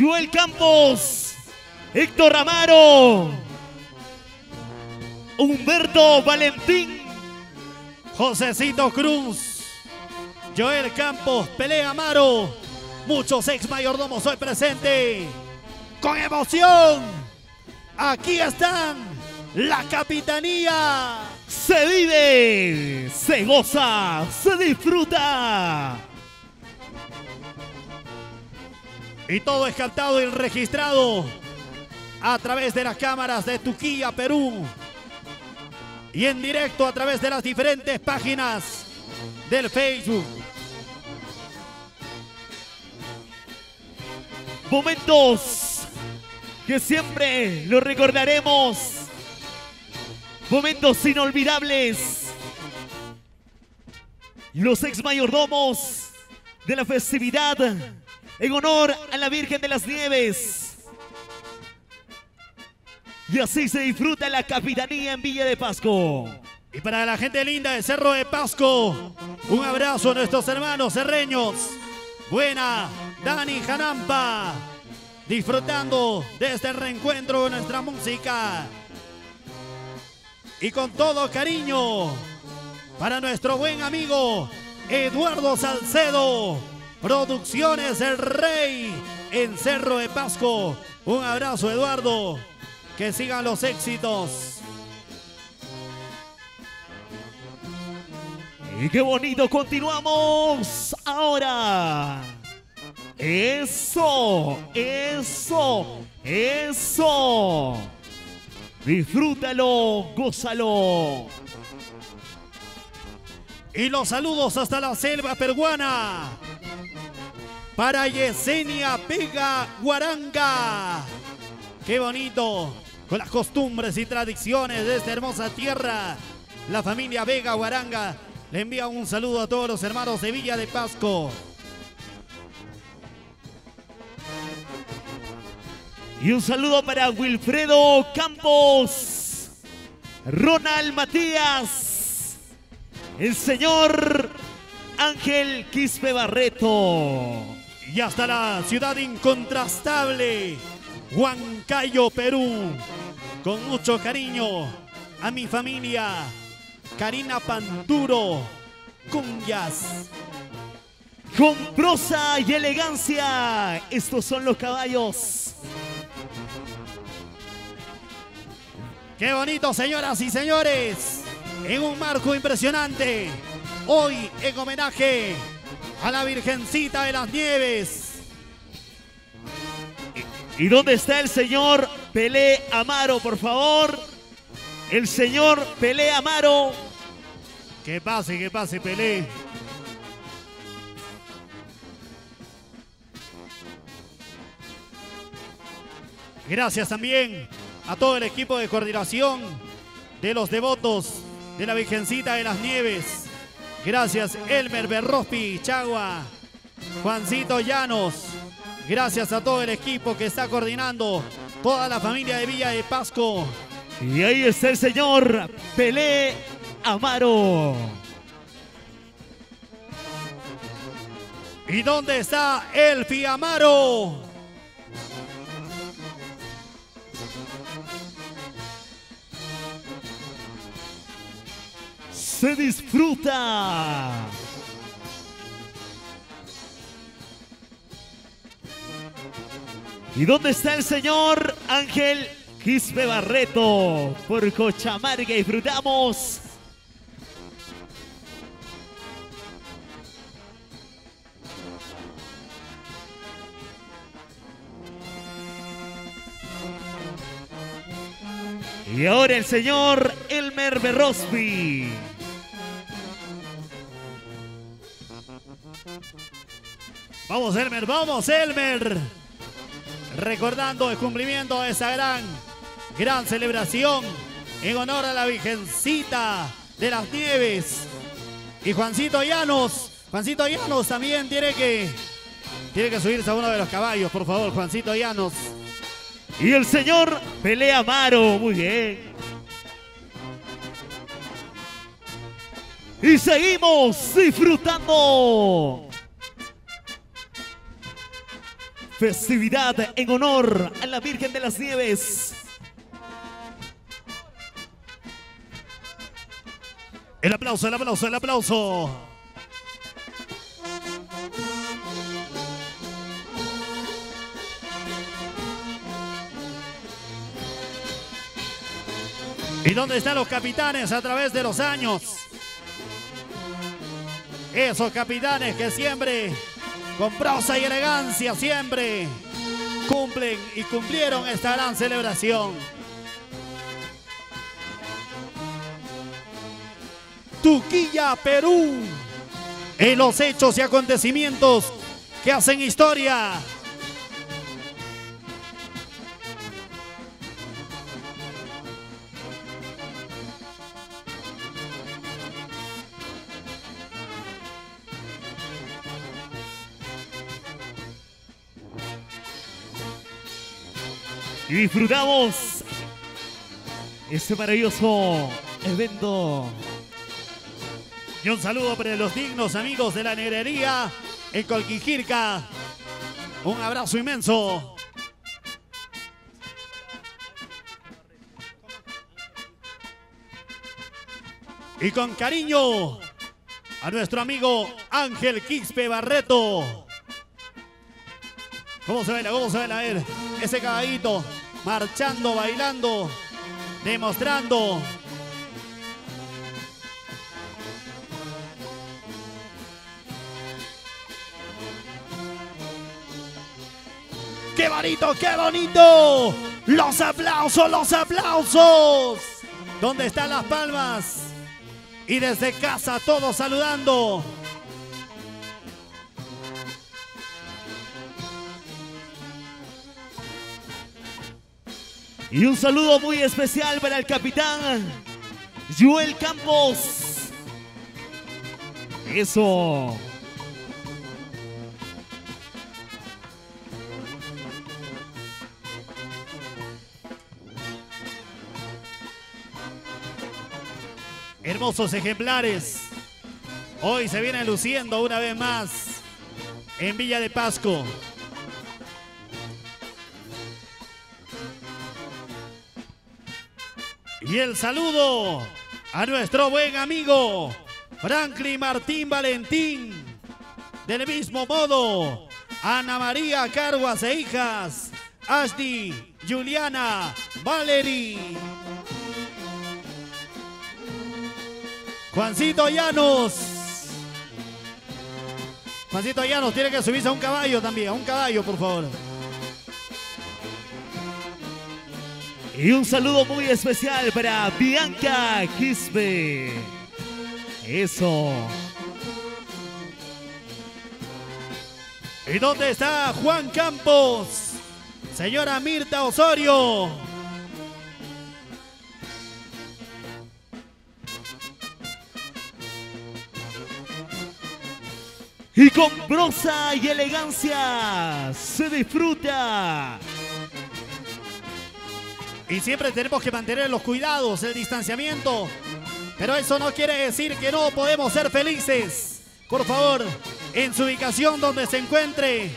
Joel Campos, Héctor Amaro, Humberto Valentín, Josecito Cruz, Joel Campos, Pelea Amaro, muchos ex mayordomos hoy presentes. Con emoción, aquí están la capitanía. Se vive, se goza, se disfruta. Y todo es captado y registrado a través de las cámaras de Tuquía, Perú. Y en directo a través de las diferentes páginas del Facebook. Momentos que siempre lo recordaremos. Momentos inolvidables. Los ex mayordomos de la festividad en honor a la Virgen de las Nieves. Y así se disfruta la capitanía en Villa de Pasco. Y para la gente linda de Cerro de Pasco, un abrazo a nuestros hermanos serreños. Buena, Dani Janampa, disfrutando de este reencuentro de nuestra música. Y con todo cariño, para nuestro buen amigo Eduardo Salcedo, Producciones El Rey en Cerro de Pasco. Un abrazo, Eduardo. Que sigan los éxitos. Y qué bonito, continuamos ahora. Eso, eso, eso. Disfrútalo, gózalo. Y los saludos hasta la selva peruana. Para Yesenia Pega Guaranga. Qué bonito. Con las costumbres y tradiciones de esta hermosa tierra. La familia Vega Guaranga le envía un saludo a todos los hermanos de Villa de Pasco. Y un saludo para Wilfredo Campos, Ronald Matías, el señor Ángel Quispe Barreto. Y hasta la ciudad incontrastable, Huancayo, Perú. Con mucho cariño a mi familia, Karina Panturo, Cunyas. Con prosa y elegancia, estos son los caballos. Qué bonito, señoras y señores. En un marco impresionante. Hoy en homenaje a la Virgencita de las Nieves. ¿Y dónde está el señor Pelé Amaro, por favor? El señor Pelé Amaro. Que pase, que pase, Pelé. Gracias también a todo el equipo de coordinación de los devotos de la Virgencita de las Nieves. Gracias Elmer Berrospi, Chagua, Juancito Llanos. Gracias a todo el equipo que está coordinando, toda la familia de Villa de Pasco. Y ahí está el señor Pelé Amaro. ¿Y dónde está Elfi Amaro? Se disfruta. ¿Y dónde está el señor Ángel Quispe Barreto? Por Cochamarga disfrutamos. Y ahora el señor Elmer Berrosby. Vamos, Elmer, vamos, Elmer. Recordando el cumplimiento de esa gran, gran celebración en honor a la Virgencita de las Nieves. Y Juancito Llanos, Juancito Llanos también tiene que, tiene que subirse a uno de los caballos, por favor, Juancito Llanos. Y el señor Pelea Amaro, muy bien. Y seguimos disfrutando. Festividad en honor a la Virgen de las Nieves. El aplauso, el aplauso, el aplauso. ¿Y dónde están los capitanes a través de los años? Esos capitanes que siempre, con prosa y elegancia, siempre cumplen y cumplieron esta gran celebración. Tuquilla, Perú. En los hechos y acontecimientos que hacen historia. Y disfrutamos este maravilloso evento. Y un saludo para los dignos amigos de la negrería en Colquijirca. Un abrazo inmenso. Y con cariño a nuestro amigo Ángel Quispe Barreto. ¿Cómo se baila? ¿Cómo se baila? A ver, ese caballito marchando, bailando, demostrando ¡Qué bonito, qué bonito! ¡Los aplausos, los aplausos! ¿Dónde están las palmas? Y desde casa todos saludando. Y un saludo muy especial para el capitán Joel Campos. Eso. Hermosos ejemplares. Hoy se viene luciendo una vez más en Villa de Pasco. Y el saludo a nuestro buen amigo Franklin Martín Valentín. Del mismo modo, Ana María Carguas e hijas, Ashley, Juliana, Valerie. Juancito Llanos. Juancito Llanos tiene que subirse a un caballo también, a un caballo, por favor. Y un saludo muy especial para Bianca Quispe. Eso. ¿Y dónde está Juan Campos? Señora Mirta Osorio. Y con prosa y elegancia se disfruta. Y siempre tenemos que mantener los cuidados, el distanciamiento. Pero eso no quiere decir que no podemos ser felices. Por favor, en su ubicación donde se encuentre,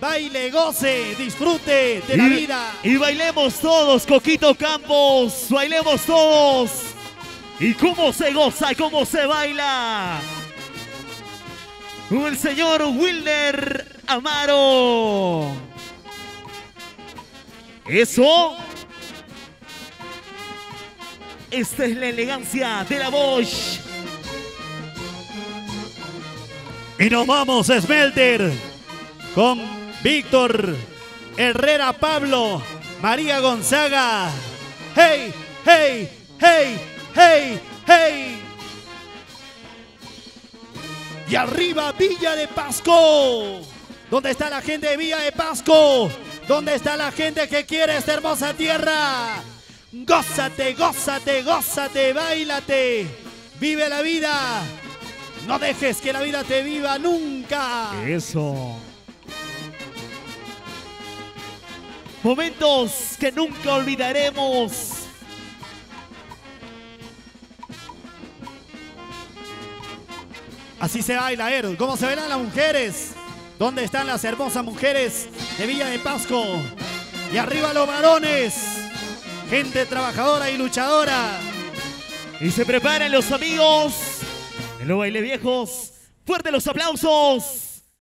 baile, goce, disfrute de la vida. Y bailemos todos, Coquito Campos. Bailemos todos. Y cómo se goza y cómo se baila. El señor Wilder Amaro. Eso. Esta es la elegancia de la Bosch. Y nos vamos, Smelter, con Víctor Herrera Pablo, María Gonzaga. ¡Hey, hey, hey, hey, hey! Y arriba Villa de Pasco. ¿Dónde está la gente de Villa de Pasco? ¿Dónde está la gente que quiere esta hermosa tierra? Gózate, gózate, gózate, bailate. Vive la vida. No dejes que la vida te viva nunca. Eso. Momentos que nunca olvidaremos. Así se baila, Erol. ¿Cómo se verán las mujeres? ¿Dónde están las hermosas mujeres de Villa de Pasco. Y arriba los varones, gente trabajadora y luchadora. Y se preparan los amigos de los baile viejos. Fuerte los aplausos.